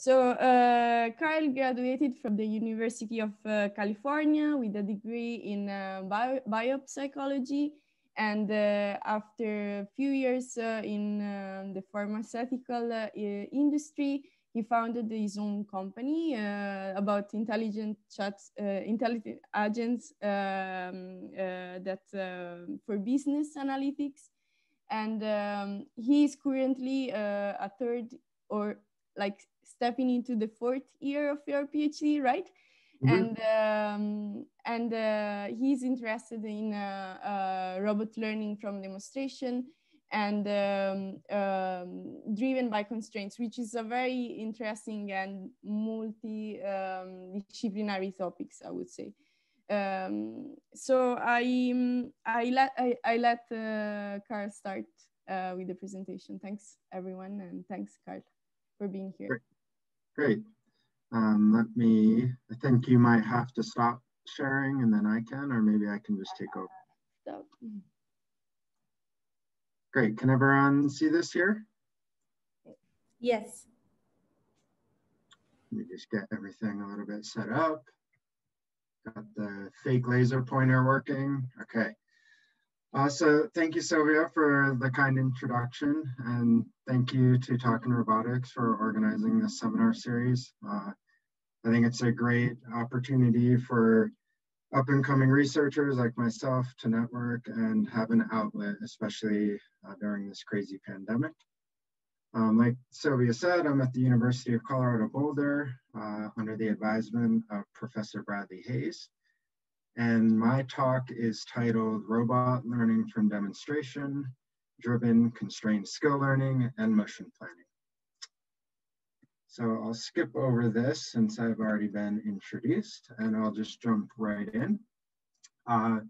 So uh, Carl graduated from the University of uh, California with a degree in uh, bio biopsychology. And uh, after a few years uh, in uh, the pharmaceutical industry, he founded his own company about intelligent chats, intelligent agents um, that for business analytics. And um, he is currently a third or like stepping into the fourth year of your PhD, right? Mm-hmm. And um, and uh, he's interested in uh, uh, robot learning from demonstration and um, um, driven by constraints, which is a very interesting and multi-disciplinary um, topics, I would say. Um, so I I let I, I let uh, Carl start uh, with the presentation. Thanks everyone, and thanks Carl for being here. Great. Great. Um, let me, I think you might have to stop sharing and then I can, or maybe I can just take over. Stop. Great, can everyone see this here? Yes. Let me just get everything a little bit set up. Got the fake laser pointer working. Okay. Uh, so thank you, Silvia, for the kind introduction, and thank you to Talking Robotics for organizing this seminar series. Uh, I think it's a great opportunity for up and coming researchers like myself to network and have an outlet, especially uh, during this crazy pandemic. Um, like Silvia said, I'm at the University of Colorado Boulder uh, under the advisement of Professor Bradley Hayes. And my talk is titled Robot Learning from Demonstration, Driven Constrained Skill Learning and Motion Planning. So I'll skip over this since I've already been introduced and I'll just jump right in. Uh,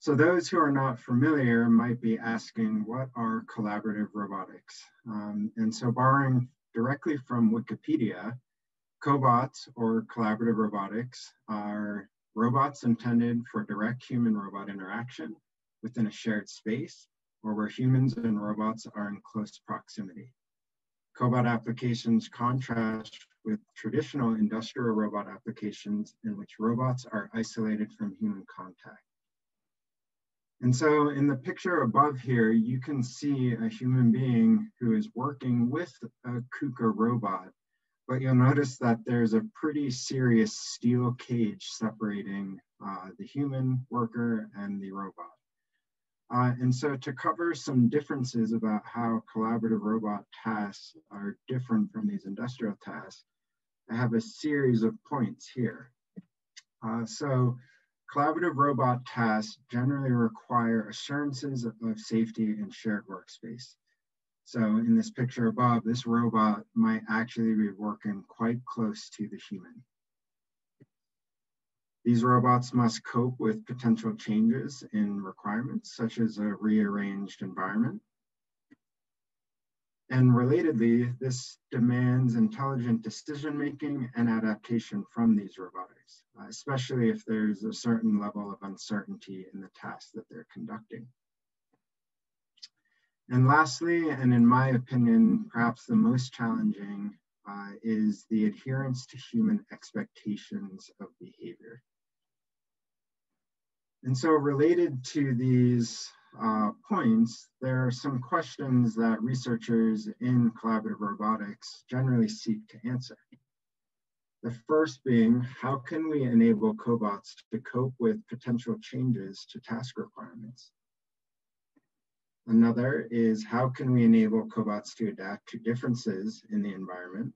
so those who are not familiar might be asking, what are collaborative robotics? Um, and so borrowing directly from Wikipedia, cobots or collaborative robotics are robots intended for direct human-robot interaction within a shared space or where humans and robots are in close proximity. Cobot applications contrast with traditional industrial robot applications in which robots are isolated from human contact. And so in the picture above here, you can see a human being who is working with a KUKA robot but you'll notice that there's a pretty serious steel cage separating uh, the human worker and the robot. Uh, and so to cover some differences about how collaborative robot tasks are different from these industrial tasks, I have a series of points here. Uh, so collaborative robot tasks generally require assurances of safety and shared workspace. So in this picture above, this robot might actually be working quite close to the human. These robots must cope with potential changes in requirements, such as a rearranged environment. And relatedly, this demands intelligent decision-making and adaptation from these robotics, especially if there's a certain level of uncertainty in the task that they're conducting. And lastly, and in my opinion, perhaps the most challenging uh, is the adherence to human expectations of behavior. And so related to these uh, points, there are some questions that researchers in collaborative robotics generally seek to answer. The first being, how can we enable cobots to cope with potential changes to task requirements? Another is how can we enable cobots to adapt to differences in the environment?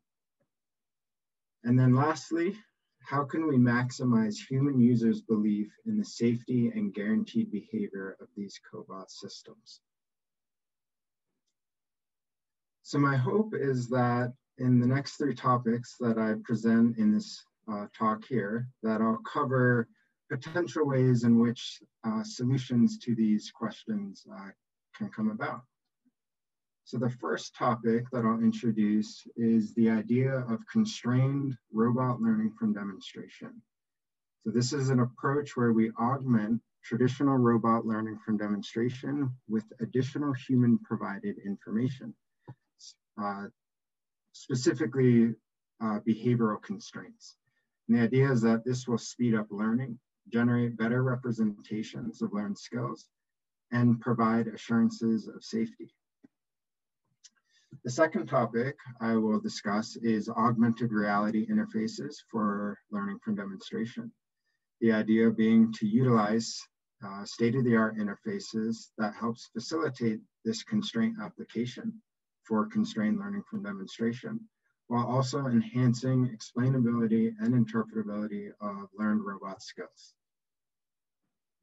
And then lastly, how can we maximize human users' belief in the safety and guaranteed behavior of these cobot systems? So my hope is that in the next three topics that I present in this uh, talk here, that I'll cover potential ways in which uh, solutions to these questions uh, can come about. So the first topic that I'll introduce is the idea of constrained robot learning from demonstration. So this is an approach where we augment traditional robot learning from demonstration with additional human provided information. Uh, specifically, uh, behavioral constraints. And the idea is that this will speed up learning, generate better representations of learned skills, and provide assurances of safety. The second topic I will discuss is augmented reality interfaces for learning from demonstration. The idea being to utilize uh, state-of-the-art interfaces that helps facilitate this constraint application for constrained learning from demonstration, while also enhancing explainability and interpretability of learned robot skills.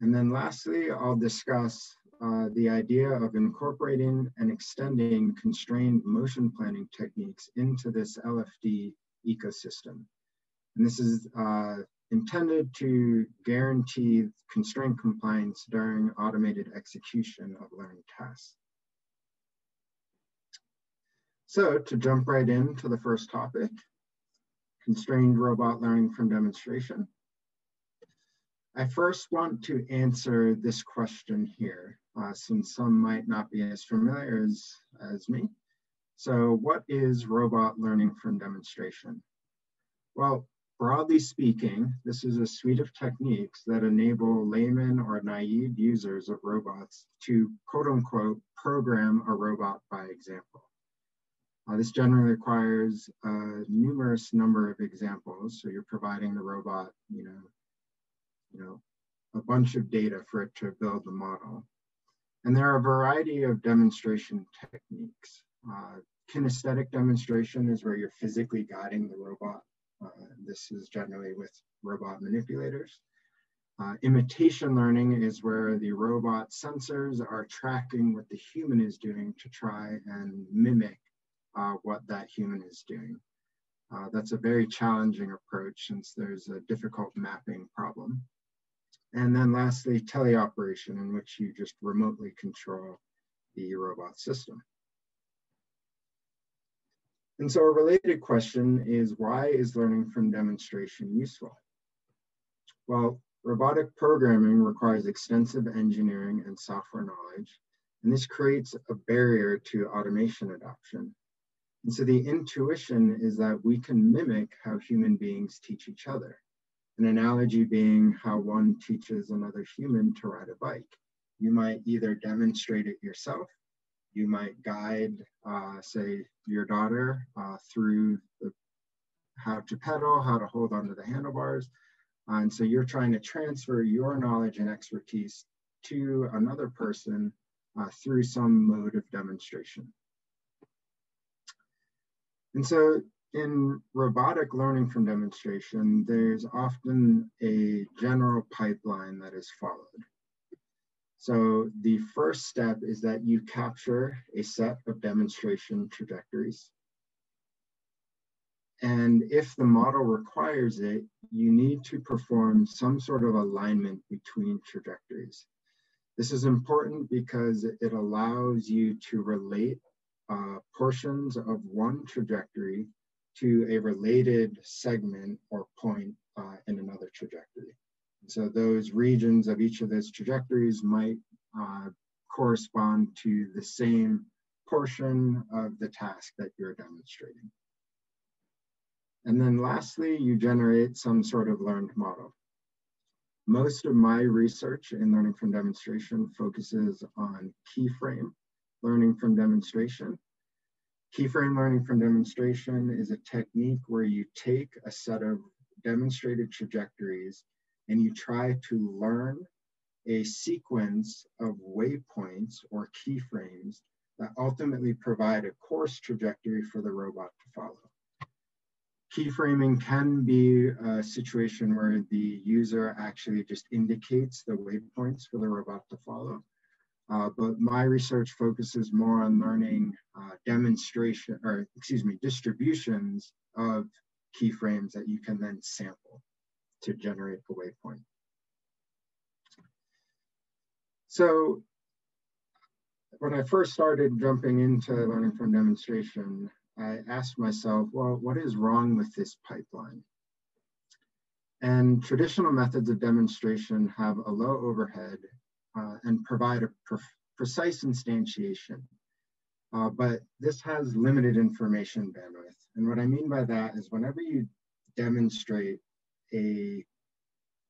And then lastly, I'll discuss uh, the idea of incorporating and extending constrained motion planning techniques into this LFD ecosystem. And this is uh, intended to guarantee constraint compliance during automated execution of learning tasks. So to jump right into the first topic, constrained robot learning from demonstration. I first want to answer this question here, uh, since some might not be as familiar as, as me. So what is robot learning from demonstration? Well, broadly speaking, this is a suite of techniques that enable layman or naive users of robots to quote unquote program a robot by example. Uh, this generally requires a numerous number of examples. So you're providing the robot, you know, you know, a bunch of data for it to build the model. And there are a variety of demonstration techniques. Uh, kinesthetic demonstration is where you're physically guiding the robot. Uh, this is generally with robot manipulators. Uh, imitation learning is where the robot sensors are tracking what the human is doing to try and mimic uh, what that human is doing. Uh, that's a very challenging approach since there's a difficult mapping problem. And then lastly, teleoperation in which you just remotely control the robot system. And so a related question is why is learning from demonstration useful? Well, robotic programming requires extensive engineering and software knowledge, and this creates a barrier to automation adoption. And so the intuition is that we can mimic how human beings teach each other. An analogy being how one teaches another human to ride a bike. You might either demonstrate it yourself, you might guide, uh, say, your daughter uh, through the, how to pedal, how to hold onto the handlebars. Uh, and so you're trying to transfer your knowledge and expertise to another person uh, through some mode of demonstration. And so in robotic learning from demonstration, there's often a general pipeline that is followed. So the first step is that you capture a set of demonstration trajectories. And if the model requires it, you need to perform some sort of alignment between trajectories. This is important because it allows you to relate uh, portions of one trajectory to a related segment or point uh, in another trajectory. So those regions of each of those trajectories might uh, correspond to the same portion of the task that you're demonstrating. And then lastly, you generate some sort of learned model. Most of my research in learning from demonstration focuses on keyframe learning from demonstration Keyframe learning from demonstration is a technique where you take a set of demonstrated trajectories and you try to learn a sequence of waypoints or keyframes that ultimately provide a coarse trajectory for the robot to follow. Keyframing can be a situation where the user actually just indicates the waypoints for the robot to follow. Uh, but my research focuses more on learning uh, demonstration, or excuse me, distributions of keyframes that you can then sample to generate a waypoint. So when I first started jumping into learning from demonstration, I asked myself, well, what is wrong with this pipeline? And traditional methods of demonstration have a low overhead uh, and provide a pre precise instantiation. Uh, but this has limited information bandwidth. And what I mean by that is whenever you demonstrate a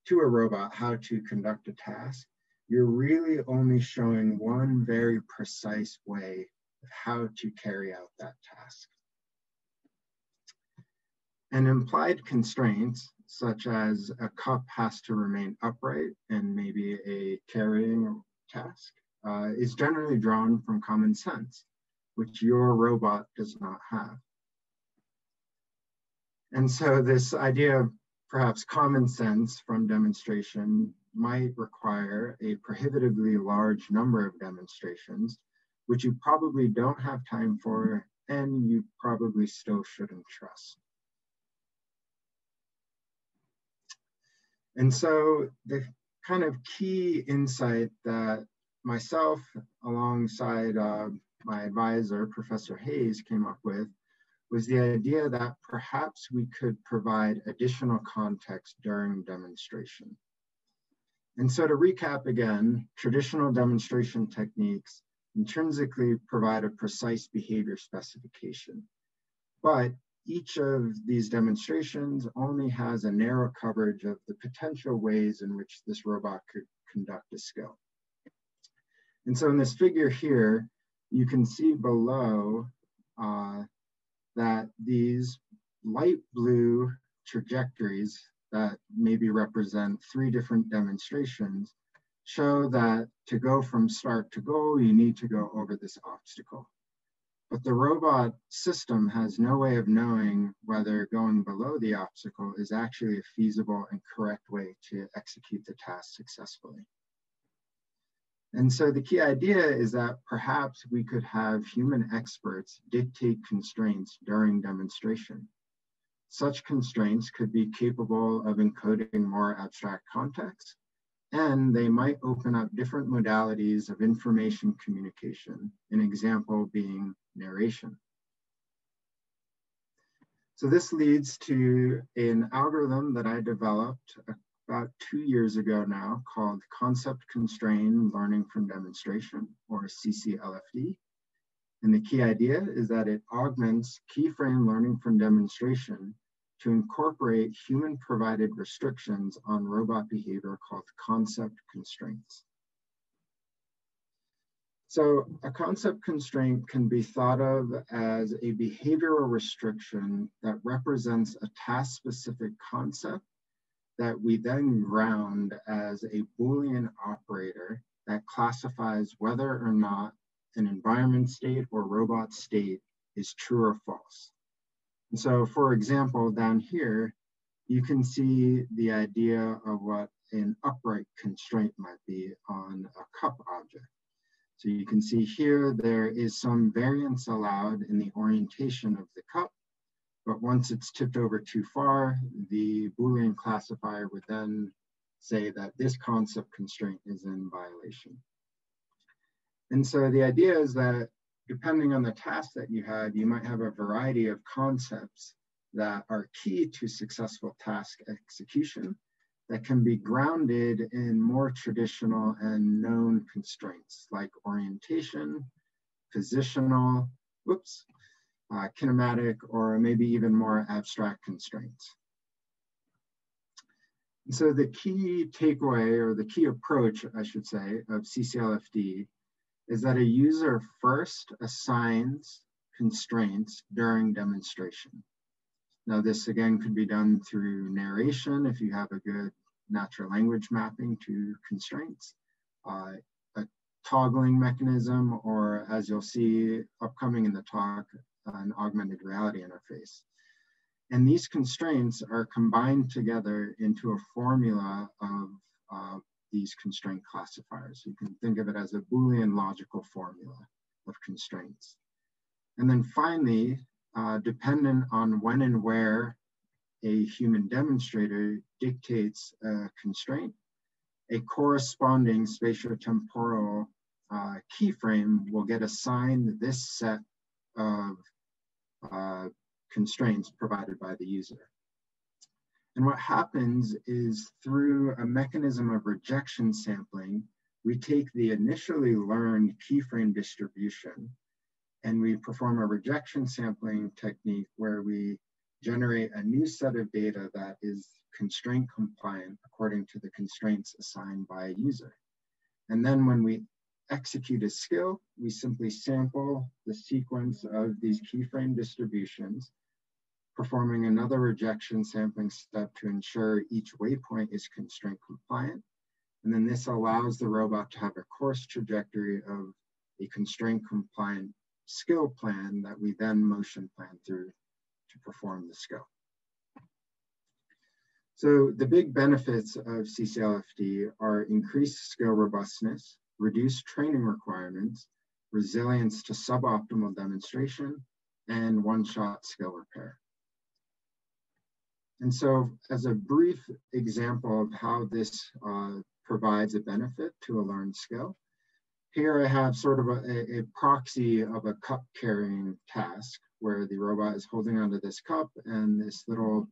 to a robot how to conduct a task, you're really only showing one very precise way of how to carry out that task. And implied constraints, such as a cup has to remain upright and maybe a carrying task, uh, is generally drawn from common sense, which your robot does not have. And so this idea of perhaps common sense from demonstration might require a prohibitively large number of demonstrations, which you probably don't have time for and you probably still shouldn't trust. And so the kind of key insight that myself, alongside uh, my advisor, Professor Hayes, came up with was the idea that perhaps we could provide additional context during demonstration. And so to recap again, traditional demonstration techniques intrinsically provide a precise behavior specification. But each of these demonstrations only has a narrow coverage of the potential ways in which this robot could conduct a skill. And so in this figure here, you can see below uh, that these light blue trajectories that maybe represent three different demonstrations show that to go from start to goal, you need to go over this obstacle. But the robot system has no way of knowing whether going below the obstacle is actually a feasible and correct way to execute the task successfully. And so the key idea is that perhaps we could have human experts dictate constraints during demonstration. Such constraints could be capable of encoding more abstract context, and they might open up different modalities of information communication, an example being narration. So this leads to an algorithm that I developed about two years ago now called Concept Constrained Learning from Demonstration, or CCLFD. And the key idea is that it augments keyframe learning from demonstration to incorporate human provided restrictions on robot behavior called concept constraints. So a concept constraint can be thought of as a behavioral restriction that represents a task specific concept that we then ground as a Boolean operator that classifies whether or not an environment state or robot state is true or false. And so for example, down here, you can see the idea of what an upright constraint might be on a cup object. So you can see here, there is some variance allowed in the orientation of the cup, but once it's tipped over too far, the Boolean classifier would then say that this concept constraint is in violation. And so the idea is that depending on the task that you had, you might have a variety of concepts that are key to successful task execution that can be grounded in more traditional and known constraints like orientation, positional, whoops, uh, kinematic, or maybe even more abstract constraints. And so the key takeaway or the key approach, I should say, of CCLFD is that a user first assigns constraints during demonstration. Now this again could be done through narration if you have a good natural language mapping to constraints, uh, a toggling mechanism, or as you'll see upcoming in the talk, an augmented reality interface. And these constraints are combined together into a formula of uh, these constraint classifiers. You can think of it as a Boolean logical formula of constraints. And then finally, uh, dependent on when and where a human demonstrator dictates a constraint, a corresponding spatiotemporal uh, keyframe will get assigned this set of uh, constraints provided by the user. And what happens is through a mechanism of rejection sampling, we take the initially learned keyframe distribution and we perform a rejection sampling technique where we generate a new set of data that is constraint compliant according to the constraints assigned by a user. And then when we execute a skill, we simply sample the sequence of these keyframe distributions, performing another rejection sampling step to ensure each waypoint is constraint compliant. And then this allows the robot to have a coarse trajectory of a constraint compliant skill plan that we then motion plan through to perform the skill. So the big benefits of CCLFD are increased skill robustness, reduced training requirements, resilience to suboptimal demonstration, and one-shot skill repair. And so as a brief example of how this uh, provides a benefit to a learned skill, here I have sort of a, a, proxy of a cup carrying task where the robot is holding onto this cup and this little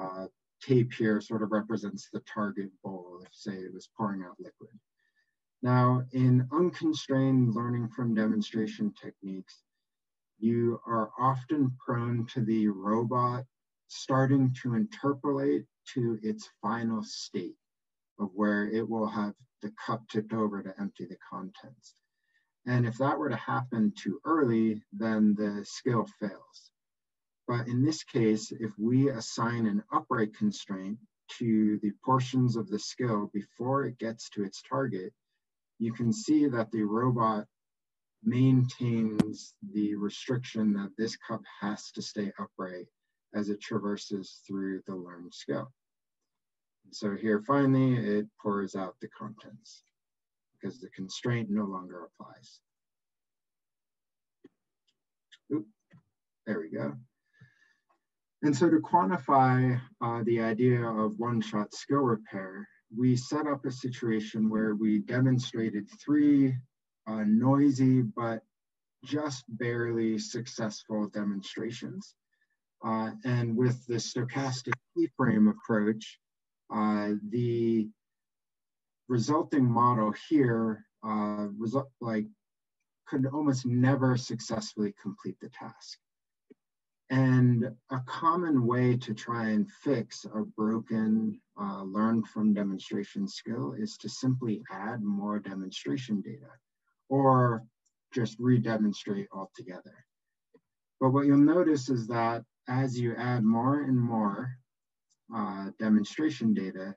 uh, tape here sort of represents the target bowl if say it was pouring out liquid. Now in unconstrained learning from demonstration techniques, you are often prone to the robot starting to interpolate to its final state of where it will have the cup tipped over to empty the contents. And if that were to happen too early, then the skill fails. But in this case, if we assign an upright constraint to the portions of the skill before it gets to its target, you can see that the robot maintains the restriction that this cup has to stay upright as it traverses through the learned skill. So here finally, it pours out the contents because the constraint no longer applies. Oop, there we go. And so to quantify uh, the idea of one-shot skill repair, we set up a situation where we demonstrated three uh, noisy but just barely successful demonstrations. Uh, and with the stochastic keyframe approach, uh, the resulting model here uh, result, like could almost never successfully complete the task. And a common way to try and fix a broken uh, learn from demonstration skill is to simply add more demonstration data or just re-demonstrate altogether. But what you'll notice is that as you add more and more uh, demonstration data,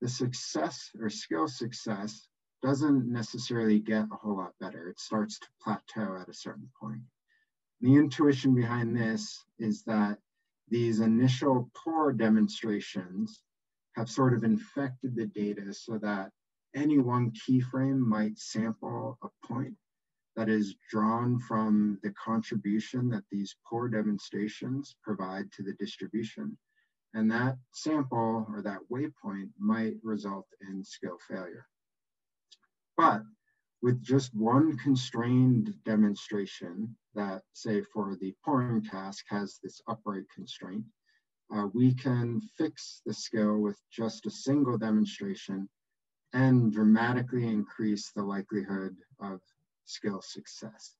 the success or skill success doesn't necessarily get a whole lot better. It starts to plateau at a certain point. The intuition behind this is that these initial poor demonstrations have sort of infected the data so that any one keyframe might sample a point that is drawn from the contribution that these poor demonstrations provide to the distribution. And that sample or that waypoint might result in skill failure. But with just one constrained demonstration that say for the pouring task has this upright constraint, uh, we can fix the skill with just a single demonstration and dramatically increase the likelihood of skill success.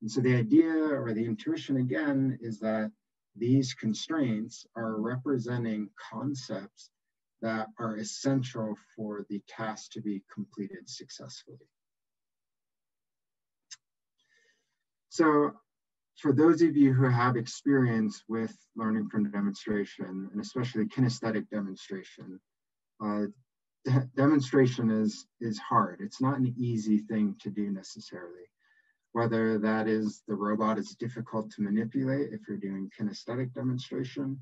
And so the idea or the intuition again is that these constraints are representing concepts that are essential for the task to be completed successfully. So for those of you who have experience with learning from demonstration, and especially kinesthetic demonstration, uh, de demonstration is, is hard. It's not an easy thing to do necessarily. Whether that is the robot is difficult to manipulate if you're doing kinesthetic demonstration,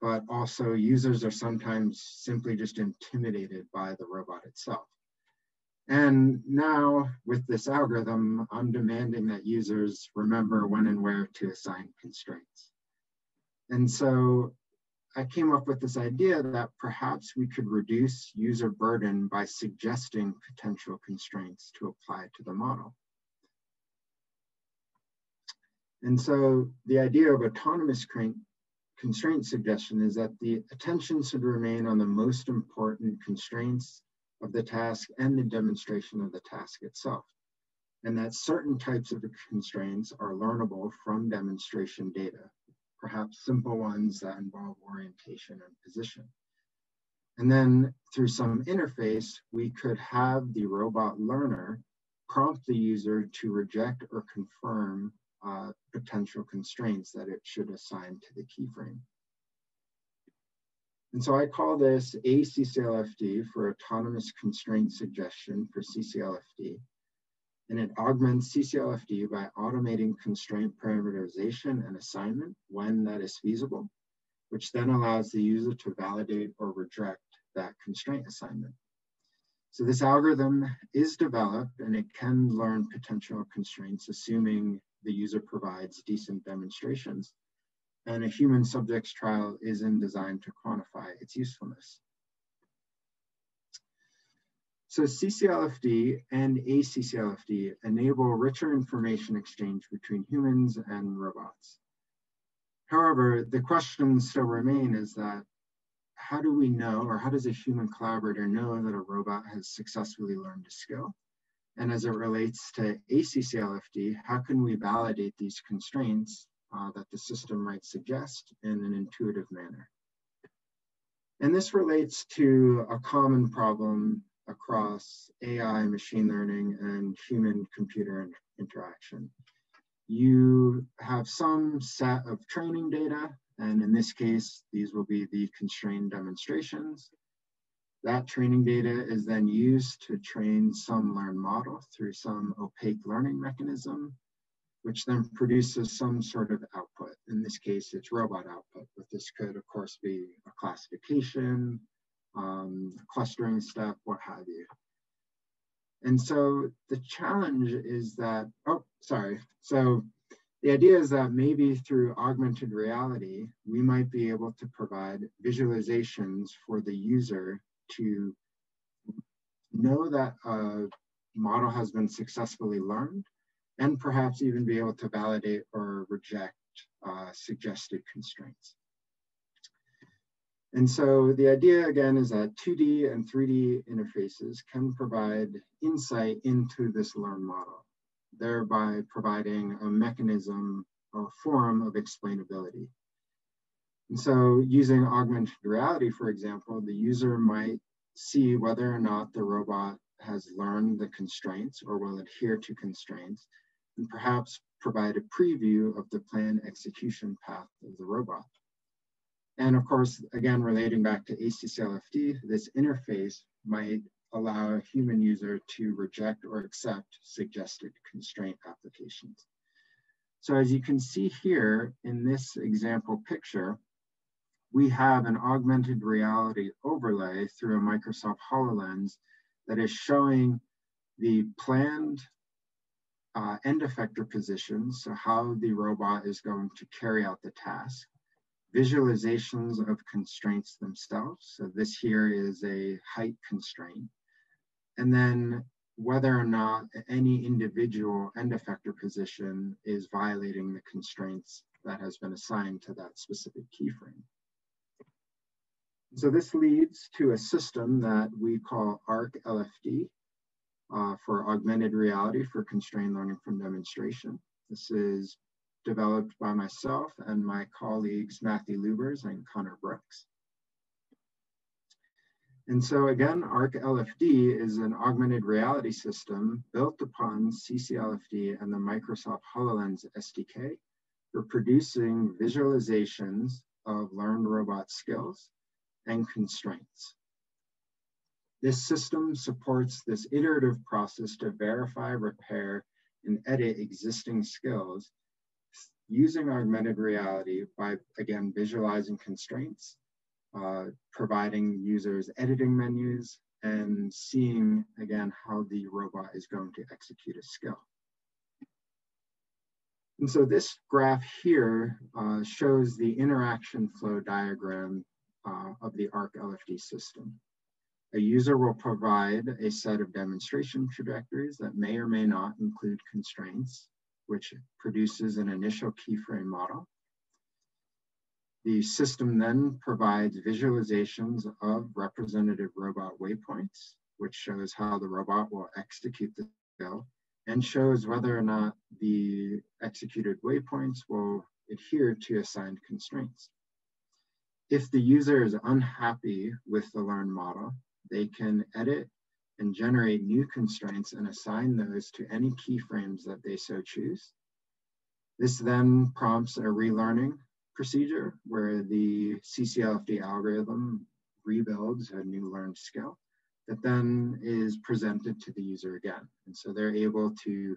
but also users are sometimes simply just intimidated by the robot itself. And now with this algorithm, I'm demanding that users remember when and where to assign constraints. And so I came up with this idea that perhaps we could reduce user burden by suggesting potential constraints to apply to the model. And so the idea of autonomous constraint suggestion is that the attention should remain on the most important constraints of the task and the demonstration of the task itself. and that certain types of constraints are learnable from demonstration data, perhaps simple ones that involve orientation and position. And then through some interface, we could have the robot learner prompt the user to reject or confirm uh, potential constraints that it should assign to the keyframe. And so I call this ACCLFD for Autonomous Constraint Suggestion for CCLFD. And it augments CCLFD by automating constraint parameterization and assignment when that is feasible, which then allows the user to validate or reject that constraint assignment. So this algorithm is developed and it can learn potential constraints, assuming the user provides decent demonstrations and a human subjects trial isn't designed to quantify its usefulness. So CCLFD and ACCLFD enable richer information exchange between humans and robots. However, the question still remain is that how do we know, or how does a human collaborator know that a robot has successfully learned a skill? And as it relates to ACCLFD, how can we validate these constraints uh, that the system might suggest in an intuitive manner. And this relates to a common problem across AI, machine learning, and human computer interaction. You have some set of training data, and in this case, these will be the constrained demonstrations. That training data is then used to train some learned model through some opaque learning mechanism which then produces some sort of output. In this case, it's robot output, but this could, of course, be a classification, um, clustering step, what have you. And so the challenge is that, oh, sorry. So the idea is that maybe through augmented reality, we might be able to provide visualizations for the user to know that a model has been successfully learned and perhaps even be able to validate or reject uh, suggested constraints. And so the idea again is that 2D and 3D interfaces can provide insight into this learned model, thereby providing a mechanism or form of explainability. And so using augmented reality, for example, the user might see whether or not the robot has learned the constraints or will adhere to constraints and perhaps provide a preview of the planned execution path of the robot. And of course, again, relating back to ACCLFD, this interface might allow a human user to reject or accept suggested constraint applications. So as you can see here in this example picture, we have an augmented reality overlay through a Microsoft HoloLens that is showing the planned uh, end effector positions, so how the robot is going to carry out the task, visualizations of constraints themselves. So this here is a height constraint. And then whether or not any individual end effector position is violating the constraints that has been assigned to that specific keyframe. So this leads to a system that we call ARC LFD, uh, for augmented reality for constrained learning from demonstration. This is developed by myself and my colleagues, Matthew Luebbers and Connor Brooks. And so again, ARC LFD is an augmented reality system built upon CCLFD and the Microsoft HoloLens SDK for producing visualizations of learned robot skills and constraints. This system supports this iterative process to verify, repair, and edit existing skills using augmented reality by, again, visualizing constraints, uh, providing users editing menus, and seeing, again, how the robot is going to execute a skill. And so this graph here uh, shows the interaction flow diagram uh, of the ARC LFD system. A user will provide a set of demonstration trajectories that may or may not include constraints, which produces an initial keyframe model. The system then provides visualizations of representative robot waypoints, which shows how the robot will execute the skill and shows whether or not the executed waypoints will adhere to assigned constraints. If the user is unhappy with the learned model, they can edit and generate new constraints and assign those to any keyframes that they so choose. This then prompts a relearning procedure where the CCLFD algorithm rebuilds a new learned skill that then is presented to the user again. And so they're able to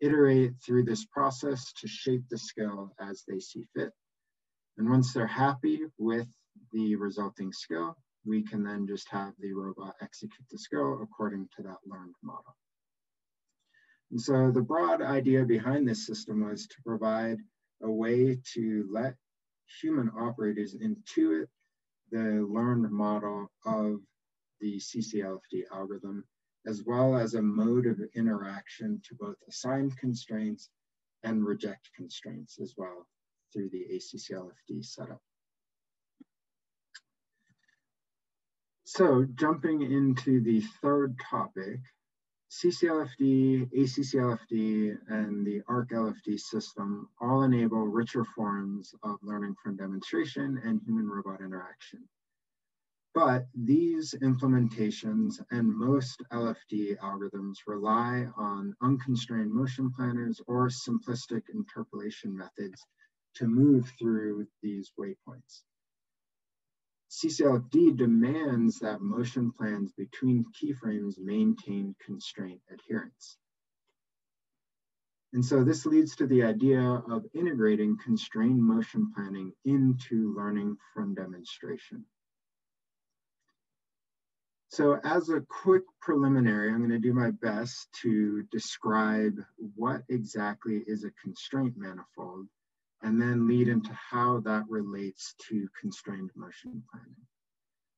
iterate through this process to shape the skill as they see fit. And once they're happy with the resulting skill, we can then just have the robot execute the skill according to that learned model. And so the broad idea behind this system was to provide a way to let human operators intuit the learned model of the CCLFD algorithm, as well as a mode of interaction to both assign constraints and reject constraints as well through the ACCLFD setup. So jumping into the third topic, CCLFD, ACCLFD, and the ARC-LFD system all enable richer forms of learning from demonstration and human-robot interaction. But these implementations and most LFD algorithms rely on unconstrained motion planners or simplistic interpolation methods to move through these waypoints. CCLFD demands that motion plans between keyframes maintain constraint adherence. And so this leads to the idea of integrating constrained motion planning into learning from demonstration. So as a quick preliminary, I'm gonna do my best to describe what exactly is a constraint manifold and then lead into how that relates to constrained motion planning.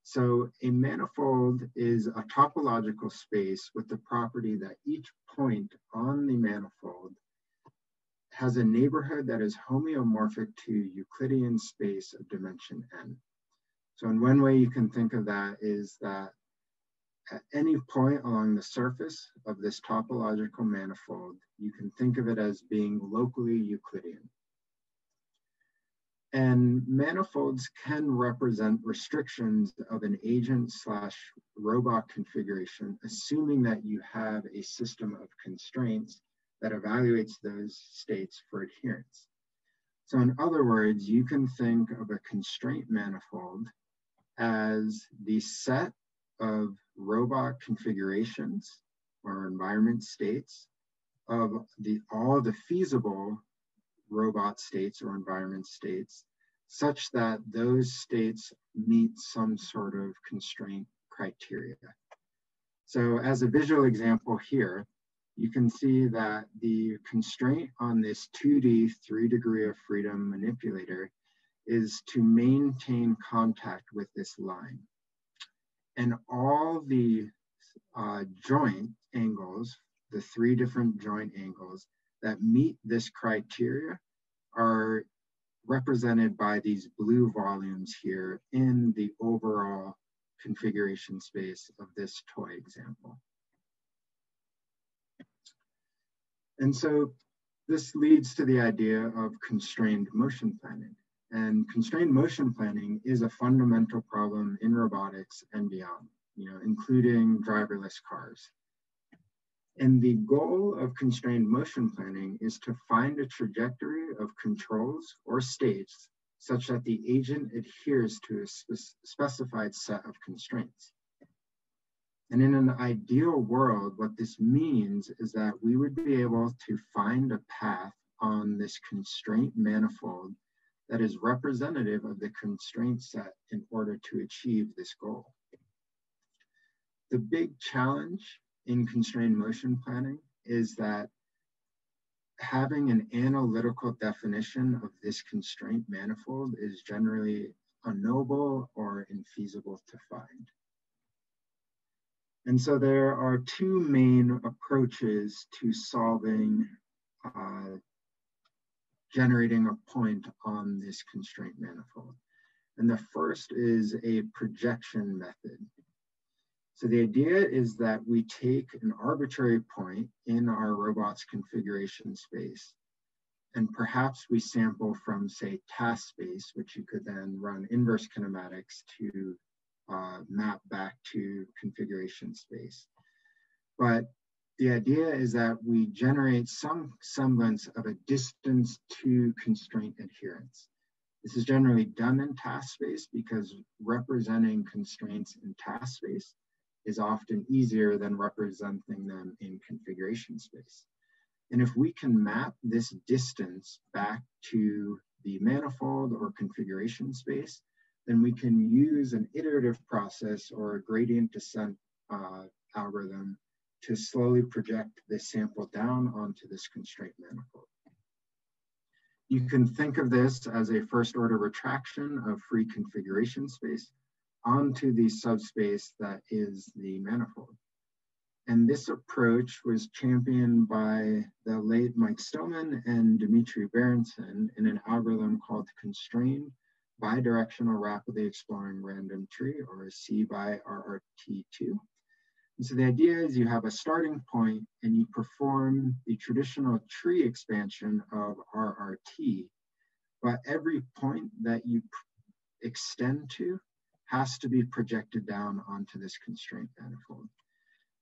So a manifold is a topological space with the property that each point on the manifold has a neighborhood that is homeomorphic to Euclidean space of dimension n. So in one way you can think of that is that at any point along the surface of this topological manifold, you can think of it as being locally Euclidean. And manifolds can represent restrictions of an agent slash robot configuration, assuming that you have a system of constraints that evaluates those states for adherence. So in other words, you can think of a constraint manifold as the set of robot configurations or environment states of the all the feasible robot states or environment states such that those states meet some sort of constraint criteria. So as a visual example here, you can see that the constraint on this 2D three degree of freedom manipulator is to maintain contact with this line. And all the uh, joint angles, the three different joint angles, that meet this criteria are represented by these blue volumes here in the overall configuration space of this toy example. And so this leads to the idea of constrained motion planning. And constrained motion planning is a fundamental problem in robotics and beyond, you know, including driverless cars. And the goal of constrained motion planning is to find a trajectory of controls or states such that the agent adheres to a spe specified set of constraints. And in an ideal world, what this means is that we would be able to find a path on this constraint manifold that is representative of the constraint set in order to achieve this goal. The big challenge in constrained motion planning is that having an analytical definition of this constraint manifold is generally unknowable or infeasible to find. And so there are two main approaches to solving uh, generating a point on this constraint manifold. And the first is a projection method. So the idea is that we take an arbitrary point in our robot's configuration space, and perhaps we sample from, say, task space, which you could then run inverse kinematics to uh, map back to configuration space. But the idea is that we generate some semblance of a distance to constraint adherence. This is generally done in task space because representing constraints in task space is often easier than representing them in configuration space. And if we can map this distance back to the manifold or configuration space, then we can use an iterative process or a gradient descent uh, algorithm to slowly project this sample down onto this constraint manifold. You can think of this as a first order retraction of free configuration space onto the subspace that is the manifold. And this approach was championed by the late Mike Stilman and Dmitry Berenson in an algorithm called constrained bidirectional rapidly exploring random tree or CBiRRT2. And so the idea is you have a starting point and you perform the traditional tree expansion of RRT, but every point that you extend to has to be projected down onto this constraint manifold.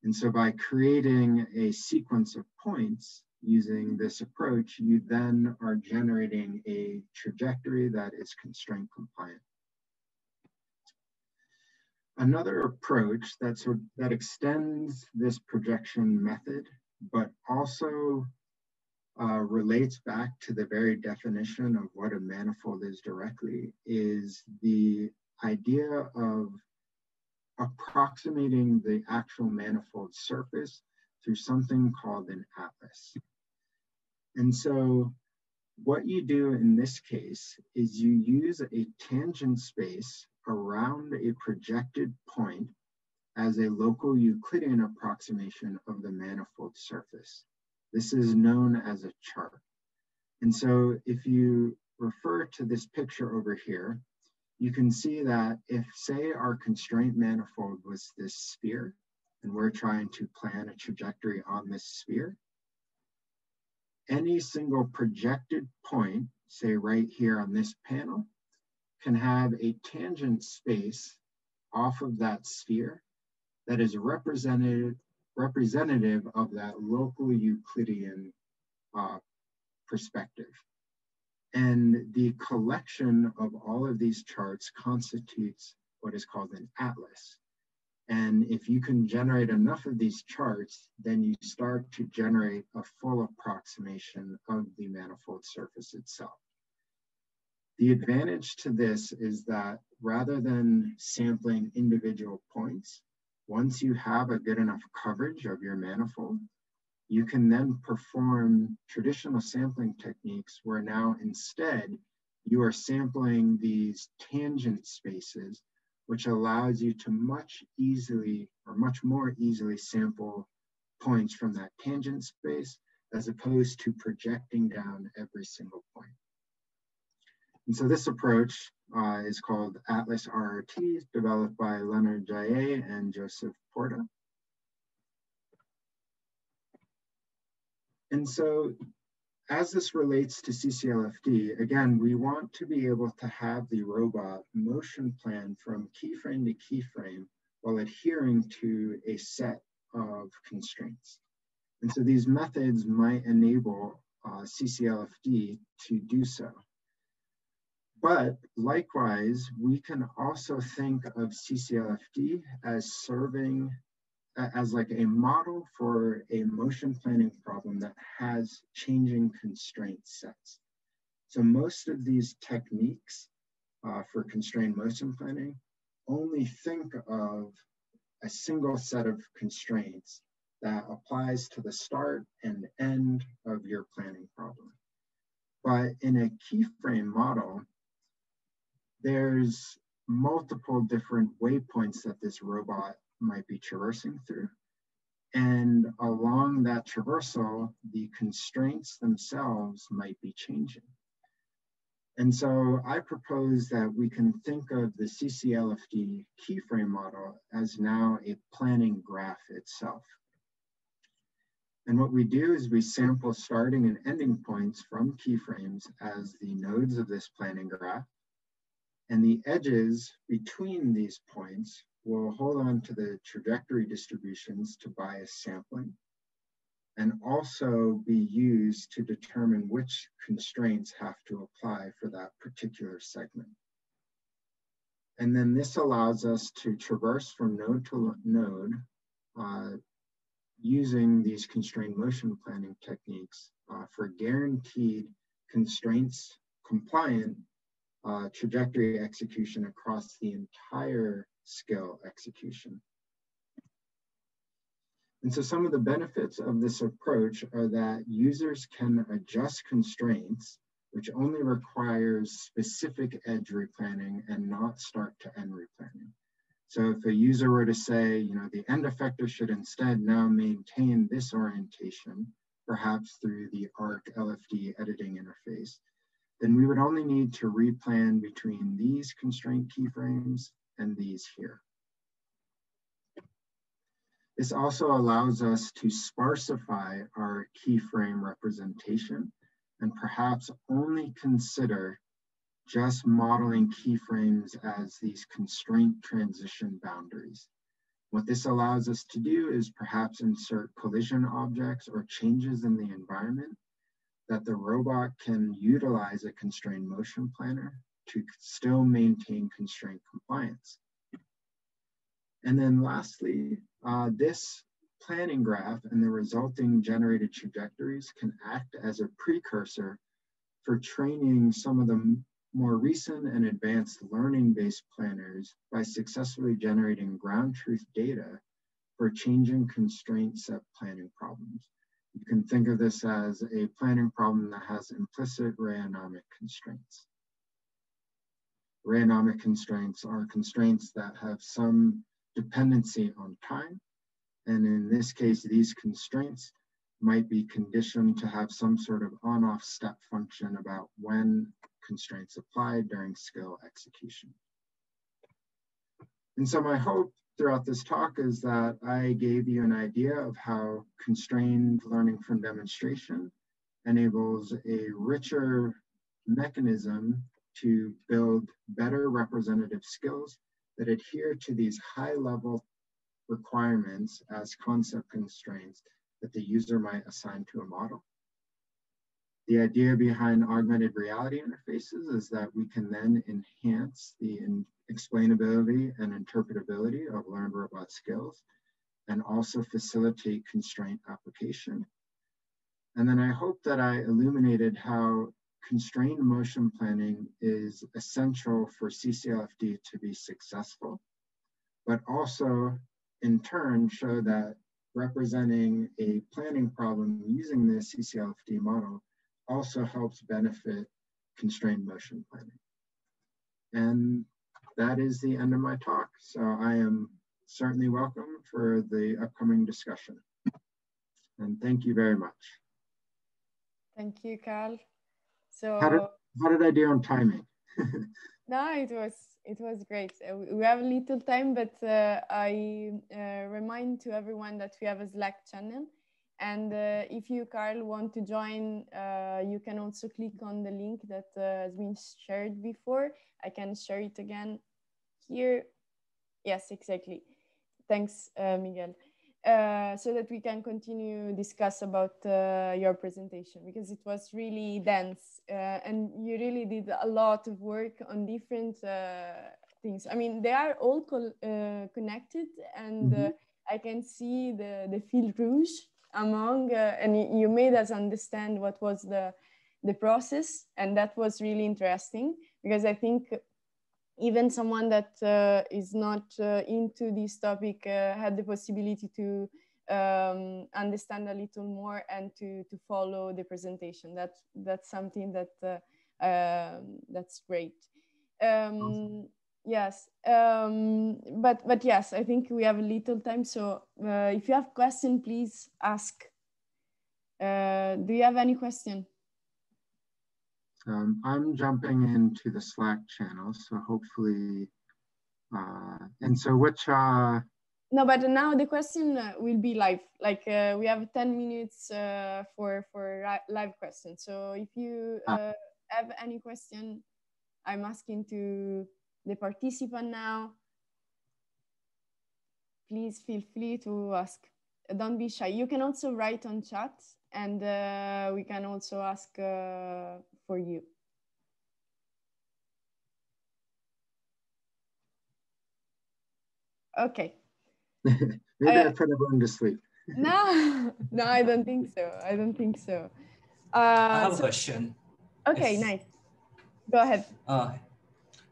And so by creating a sequence of points using this approach, you then are generating a trajectory that is constraint compliant. Another approach that, sort that extends this projection method, but also uh, relates back to the very definition of what a manifold is directly, is the idea of approximating the actual manifold surface through something called an atlas. And so what you do in this case is you use a tangent space around a projected point as a local Euclidean approximation of the manifold surface. This is known as a chart. And so if you refer to this picture over here, you can see that if say our constraint manifold was this sphere and we're trying to plan a trajectory on this sphere, any single projected point, say right here on this panel, can have a tangent space off of that sphere that is representative, representative of that local Euclidean uh, perspective. And the collection of all of these charts constitutes what is called an atlas. And if you can generate enough of these charts, then you start to generate a full approximation of the manifold surface itself. The advantage to this is that rather than sampling individual points, once you have a good enough coverage of your manifold, you can then perform traditional sampling techniques where now instead you are sampling these tangent spaces, which allows you to much easily or much more easily sample points from that tangent space as opposed to projecting down every single point. And so this approach uh, is called Atlas RRT, developed by Leonard Jaillet and Joseph Porta. And so as this relates to CCLFD, again, we want to be able to have the robot motion plan from keyframe to keyframe while adhering to a set of constraints. And so these methods might enable uh, CCLFD to do so. But likewise, we can also think of CCLFD as serving as like a model for a motion planning problem that has changing constraint sets. So most of these techniques uh, for constrained motion planning only think of a single set of constraints that applies to the start and end of your planning problem. But in a keyframe model, there's multiple different waypoints that this robot might be traversing through. And along that traversal, the constraints themselves might be changing. And so I propose that we can think of the CCLFD keyframe model as now a planning graph itself. And what we do is we sample starting and ending points from keyframes as the nodes of this planning graph. And the edges between these points will hold on to the trajectory distributions to bias sampling and also be used to determine which constraints have to apply for that particular segment. And then this allows us to traverse from node to node uh, using these constrained motion planning techniques uh, for guaranteed constraints compliant uh, trajectory execution across the entire skill execution. And so some of the benefits of this approach are that users can adjust constraints, which only requires specific edge replanning and not start to end replanning. So if a user were to say, you know, the end effector should instead now maintain this orientation, perhaps through the ARC LFD editing interface, then we would only need to replan between these constraint keyframes and these here. This also allows us to sparsify our keyframe representation and perhaps only consider just modeling keyframes as these constraint transition boundaries. What this allows us to do is perhaps insert collision objects or changes in the environment that the robot can utilize a constrained motion planner to still maintain constraint compliance. And then lastly, uh, this planning graph and the resulting generated trajectories can act as a precursor for training some of the more recent and advanced learning-based planners by successfully generating ground truth data for changing constraint set planning problems. You can think of this as a planning problem that has implicit rheonomic constraints. Rheonomic constraints are constraints that have some dependency on time. And in this case, these constraints might be conditioned to have some sort of on-off step function about when constraints apply during skill execution. And so my hope throughout this talk is that I gave you an idea of how constrained learning from demonstration enables a richer mechanism to build better representative skills that adhere to these high level requirements as concept constraints that the user might assign to a model. The idea behind augmented reality interfaces is that we can then enhance the explainability and interpretability of learned robot skills and also facilitate constraint application. And then I hope that I illuminated how constrained motion planning is essential for CCLFD to be successful, but also in turn show that representing a planning problem using the CCLFD model also helps benefit constrained motion planning. And that is the end of my talk. So I am certainly welcome for the upcoming discussion. And thank you very much. Thank you, Carl. So how did, how did I do on timing? no, it was it was great. Uh, we have a little time, but uh, I uh, remind to everyone that we have a Slack channel. And uh, if you, Carl, want to join, uh, you can also click on the link that uh, has been shared before. I can share it again here. Yes, exactly. Thanks, Miguel. Uh, so that we can continue discuss about uh, your presentation because it was really dense uh, and you really did a lot of work on different uh, things. I mean, they are all uh, connected and mm -hmm. I can see the, the fil rouge among, and you made us understand what was the, the process and that was really interesting because I think even someone that uh, is not uh, into this topic uh, had the possibility to um, understand a little more and to, to follow the presentation. That, that's something that uh, um, that's great. Um, awesome. Yes, um, but but yes, I think we have a little time. So uh, if you have question, please ask. Uh, do you have any question? Um, I'm jumping into the Slack channel, so hopefully, uh, and so which, uh, no, but now the question uh, will be live. Like uh, we have 10 minutes uh, for, for live questions. So if you ah. uh, have any question, I'm asking to the participant now. Please feel free to ask. Don't be shy. You can also write on chat and uh, we can also ask uh, for you. Okay. Maybe I, I put everyone to sleep. no, no, I don't think so. I don't think so. Uh, I have so, a question. Okay, yes. nice. Go ahead. Uh,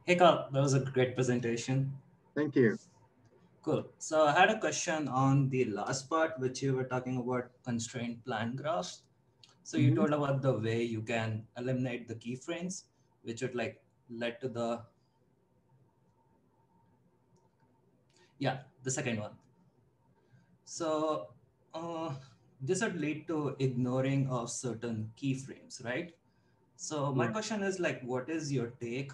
hey, Carl, that was a great presentation. Thank you. Cool. So I had a question on the last part, which you were talking about constraint plan graphs. So you mm -hmm. told about the way you can eliminate the keyframes, which would like lead to the, yeah, the second one. So uh, this would lead to ignoring of certain keyframes, right? So my question is like, what is your take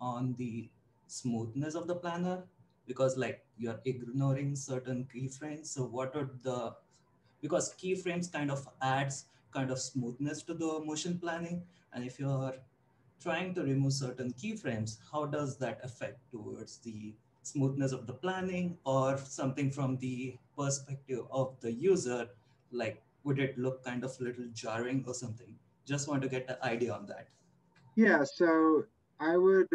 on the smoothness of the planner? Because like you're ignoring certain keyframes. So what would the, because keyframes kind of adds kind of smoothness to the motion planning. And if you're trying to remove certain keyframes, how does that affect towards the smoothness of the planning or something from the perspective of the user, like would it look kind of little jarring or something? Just want to get an idea on that. Yeah, so I would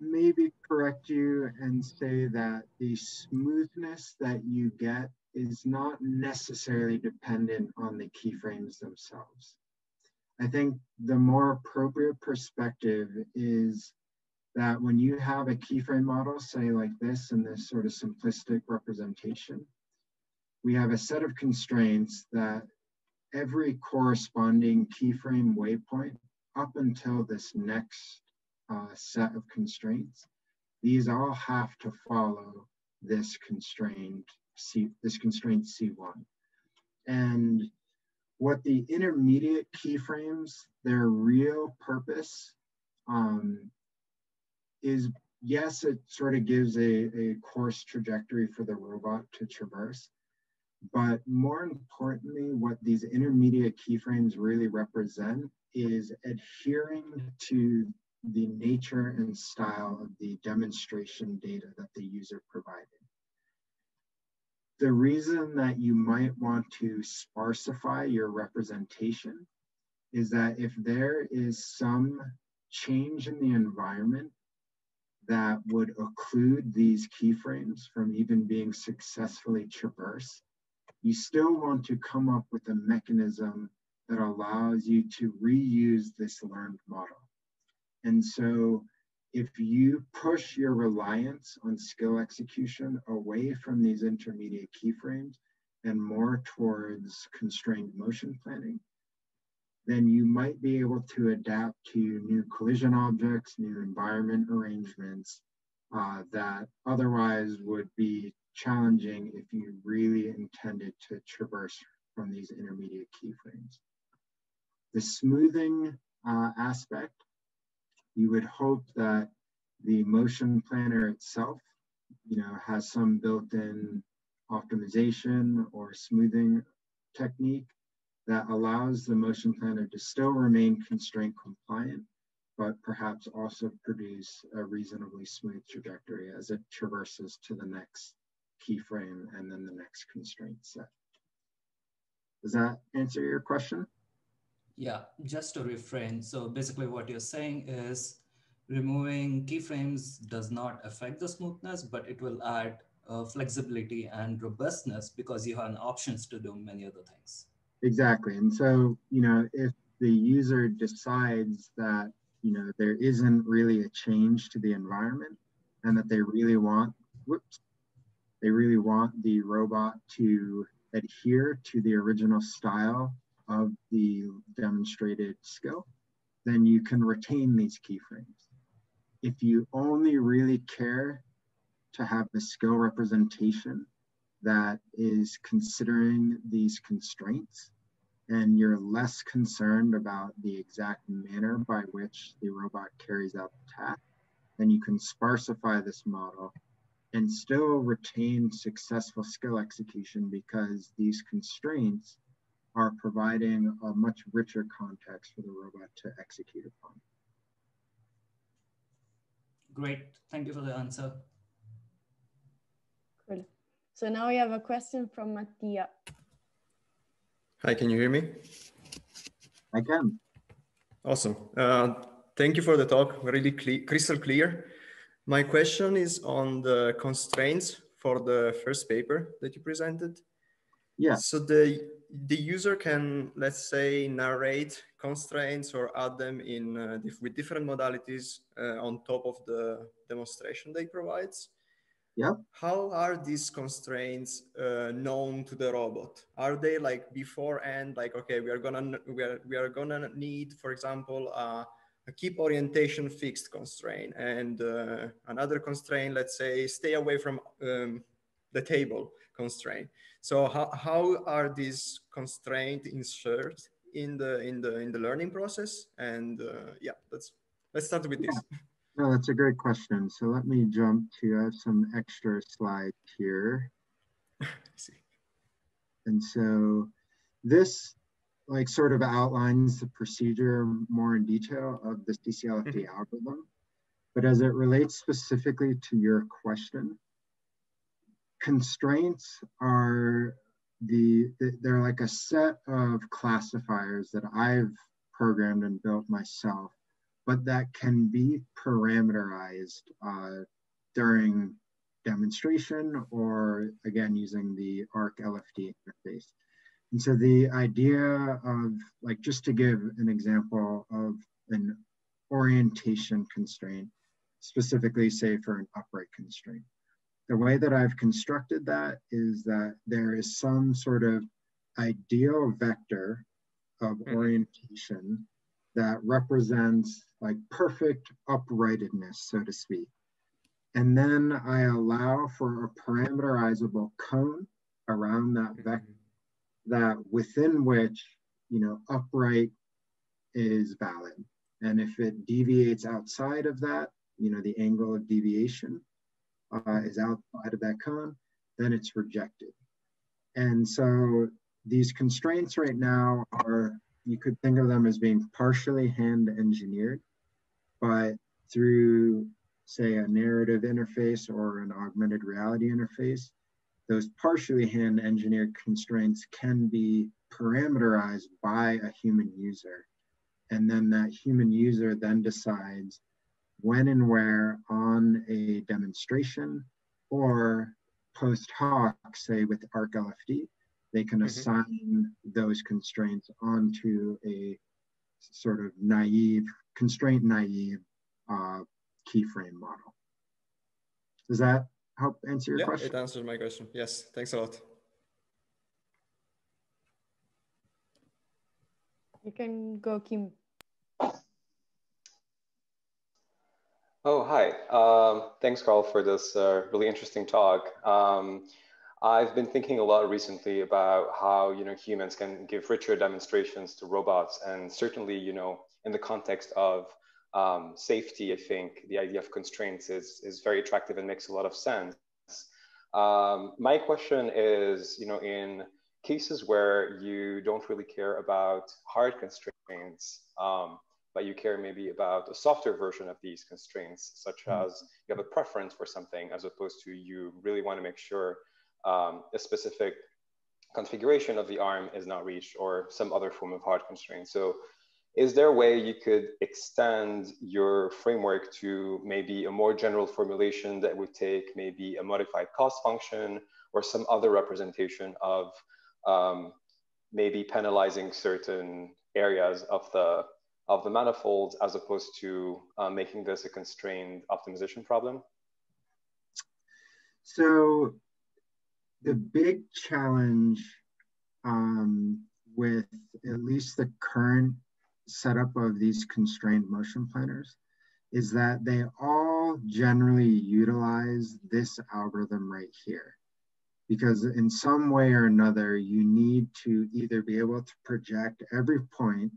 maybe correct you and say that the smoothness that you get is not necessarily dependent on the keyframes themselves. I think the more appropriate perspective is that when you have a keyframe model, say like this in this sort of simplistic representation, we have a set of constraints that every corresponding keyframe waypoint up until this next uh, set of constraints, these all have to follow this constraint C, this constraint C1. And what the intermediate keyframes, their real purpose um, is, yes, it sort of gives a, a coarse trajectory for the robot to traverse. But more importantly, what these intermediate keyframes really represent is adhering to the nature and style of the demonstration data that the user provided the reason that you might want to sparsify your representation is that if there is some change in the environment that would occlude these keyframes from even being successfully traversed, you still want to come up with a mechanism that allows you to reuse this learned model. And so if you push your reliance on skill execution away from these intermediate keyframes and more towards constrained motion planning, then you might be able to adapt to new collision objects, new environment arrangements uh, that otherwise would be challenging if you really intended to traverse from these intermediate keyframes. The smoothing uh, aspect you would hope that the motion planner itself, you know, has some built-in optimization or smoothing technique that allows the motion planner to still remain constraint compliant, but perhaps also produce a reasonably smooth trajectory as it traverses to the next keyframe and then the next constraint set. Does that answer your question? Yeah, just to refrain. So basically what you're saying is removing keyframes does not affect the smoothness, but it will add uh, flexibility and robustness because you have options to do many other things. Exactly. And so, you know, if the user decides that, you know, there isn't really a change to the environment and that they really want, whoops, they really want the robot to adhere to the original style of the demonstrated skill, then you can retain these keyframes. If you only really care to have the skill representation that is considering these constraints, and you're less concerned about the exact manner by which the robot carries out the task, then you can sparsify this model and still retain successful skill execution because these constraints are providing a much richer context for the robot to execute upon. Great, thank you for the answer. Cool. So now we have a question from Mattia. Hi, can you hear me? I can. Awesome. Uh, thank you for the talk, really cle crystal clear. My question is on the constraints for the first paper that you presented. Yeah. So the the user can, let's say, narrate constraints or add them in uh, with different modalities uh, on top of the demonstration they provides. Yeah. How are these constraints uh, known to the robot? Are they like beforehand, like okay, we are gonna we are we are gonna need, for example, uh, a keep orientation fixed constraint and uh, another constraint, let's say, stay away from um, the table constraint. So how, how are these constraints inserted in the in the in the learning process? And uh, yeah, let's let's start with this. No, that's a great question. So let me jump to, I have some extra slides here. and so this like sort of outlines the procedure more in detail of the CCLFD mm-hmm. algorithm. But as it relates specifically to your question, constraints are the, they're like a set of classifiers that I've programmed and built myself but that can be parameterized uh, during demonstration or again using the ARC LFD interface. And so the idea of like, just to give an example of an orientation constraint, specifically say for an upright constraint. The way that I've constructed that is that there is some sort of ideal vector of mm-hmm. orientation that represents like perfect uprightedness, so to speak. And then I allow for a parameterizable cone around that mm-hmm. vector that within which, you know, upright is valid. And if it deviates outside of that, you know, the angle of deviation uh, is outside of that cone, then it's rejected. And so these constraints right now are you could think of them as being partially hand engineered, but through, say, a narrative interface or an augmented reality interface, those partially hand engineered constraints can be parameterized by a human user. And then that human user then decides when and where on a demonstration or post hoc, say with ARC LFD, they can mm-hmm. assign those constraints onto a sort of naive, constraint naive uh, keyframe model. Does that help answer your yeah, question? it answers my question. Yes, thanks a lot. You can go, Kim. Oh, hi. Um, thanks, Carl, for this uh, really interesting talk. Um, I've been thinking a lot recently about how you know humans can give richer demonstrations to robots, and certainly you know in the context of um, safety, I think the idea of constraints is is very attractive and makes a lot of sense. Um, my question is, you know, in cases where you don't really care about hard constraints, um, but you care maybe about a softer version of these constraints, such mm-hmm. as you have a preference for something as opposed to you really want to make sure um, a specific configuration of the arm is not reached or some other form of hard constraint. So is there a way you could extend your framework to maybe a more general formulation that would take maybe a modified cost function or some other representation of um, maybe penalizing certain areas of the of the manifolds as opposed to uh, making this a constrained optimization problem? So the big challenge um, with at least the current setup of these constrained motion planners is that they all generally utilize this algorithm right here. because in some way or another, you need to either be able to project every point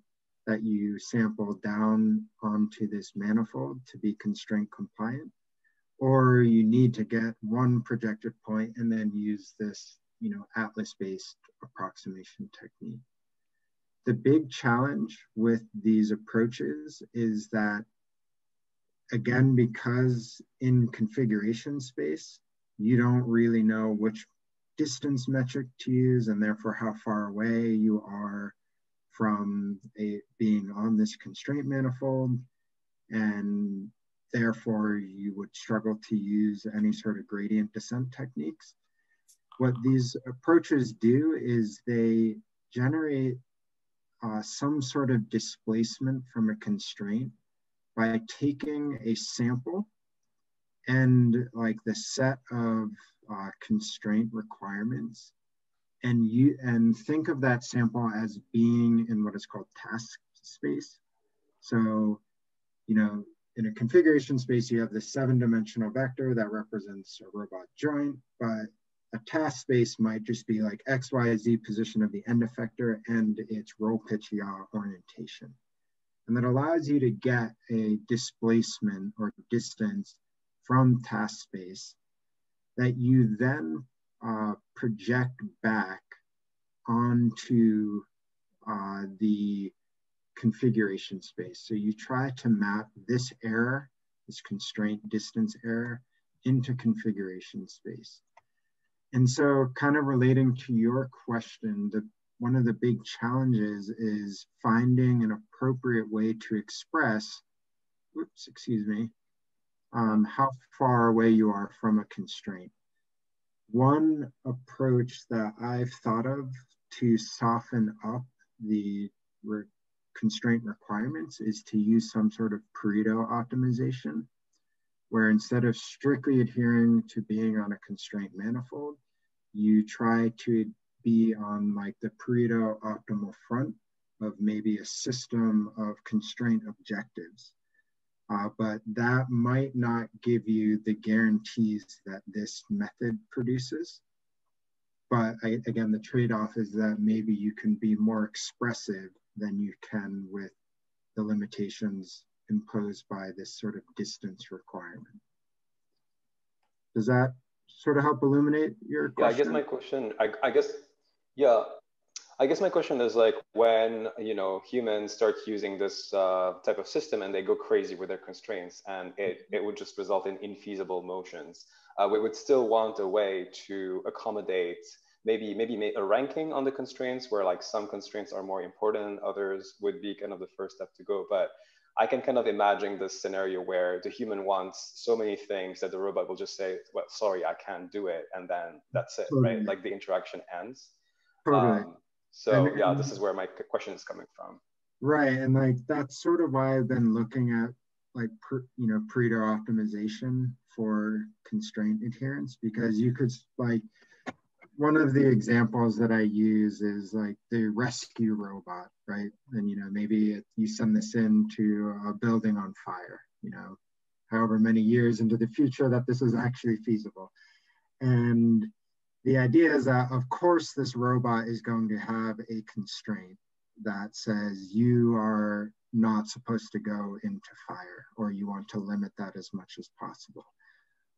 that you sample down onto this manifold to be constraint compliant, or you need to get one projected point and then use this you know, atlas-based approximation technique. The big challenge with these approaches is that, again, because in configuration space, you don't really know which distance metric to use and therefore how far away you are from being on this constraint manifold. And therefore you would struggle to use any sort of gradient descent techniques. What these approaches do is they generate uh, some sort of displacement from a constraint by taking a sample and like the set of uh, constraint requirements and you and think of that sample as being in what is called task space. So you know in a configuration space you have this seven dimensional vector that represents a robot joint but a task space might just be like x y z position of the end effector and its roll pitch yaw orientation. And that allows you to get a displacement or distance from task space that you then uh, project back onto uh, the configuration space. So you try to map this error, this constraint distance error, into configuration space. And so kind of relating to your question, the, one of the big challenges is finding an appropriate way to express, oops, excuse me, um, how far away you are from a constraint. One approach that I've thought of to soften up the re constraint requirements is to use some sort of Pareto optimization, where instead of strictly adhering to being on a constraint manifold, you try to be on like the Pareto optimal front of maybe a system of constraint objectives uh, but that might not give you the guarantees that this method produces. But I, again, the trade-off is that maybe you can be more expressive than you can with the limitations imposed by this sort of distance requirement. Does that sort of help illuminate your question? Yeah, I guess my question, I, I guess, yeah, I guess my question is like when you know humans start using this uh, type of system and they go crazy with their constraints and it, it would just result in infeasible motions. Uh, we would still want a way to accommodate maybe maybe a ranking on the constraints where like some constraints are more important, others would be kind of the first step to go. But I can kind of imagine this scenario where the human wants so many things that the robot will just say, well, sorry, I can't do it. And then that's it, totally. right? Like the interaction ends. Totally. Um, so and, yeah, this is where my question is coming from. Right, and like that's sort of why I've been looking at like per, you know Pareto optimization for constraint adherence because you could like one of the examples that I use is like the rescue robot, right? And you know maybe it, you send this into a building on fire, you know, however many years into the future that this is actually feasible, and the idea is that, of course, this robot is going to have a constraint that says you are not supposed to go into fire or you want to limit that as much as possible.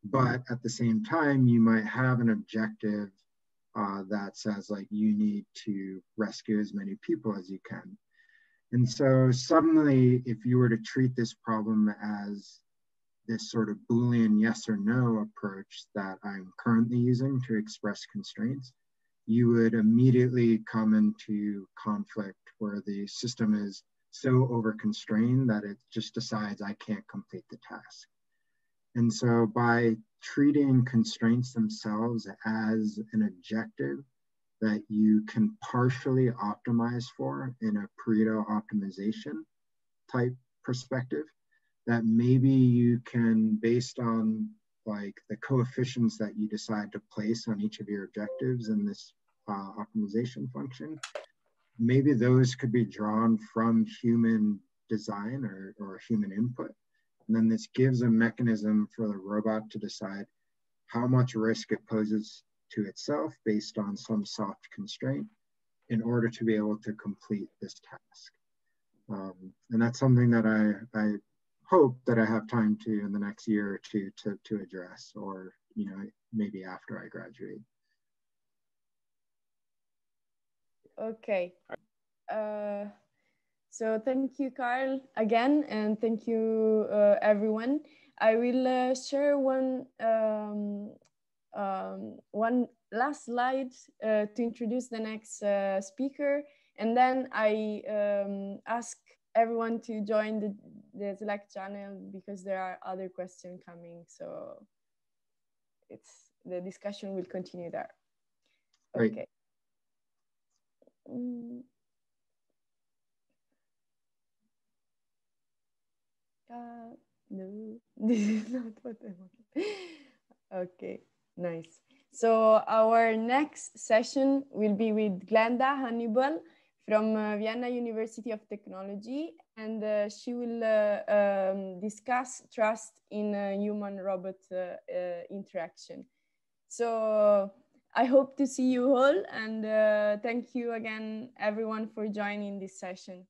But at the same time, you might have an objective uh, that says like you need to rescue as many people as you can. And so suddenly, if you were to treat this problem as this sort of Boolean yes or no approach that I'm currently using to express constraints, you would immediately come into conflict where the system is so over constrained that it just decides I can't complete the task. And so by treating constraints themselves as an objective that you can partially optimize for in a Pareto optimization type perspective, that maybe you can, based on like the coefficients that you decide to place on each of your objectives in this uh, optimization function, maybe those could be drawn from human design or, or human input. And then this gives a mechanism for the robot to decide how much risk it poses to itself based on some soft constraint in order to be able to complete this task. Um, and that's something that I, I hope that I have time to in the next year or two to, to address or, you know, maybe after I graduate. Okay. Uh, so thank you, Carl, again, and thank you, uh, everyone. I will uh, share one um, um, one last slide uh, to introduce the next uh, speaker, and then I um, ask everyone to join the, the Slack channel because there are other questions coming. So it's the discussion will continue there. Great. Okay. Mm. Uh, no, this is not what I want. Okay, nice. So our next session will be with Glenda Hannibal from uh, Vienna University of Technology, and uh, she will uh, um, discuss trust in human-robot interaction. So I hope to see you all, and thank you again, everyone, for joining this session.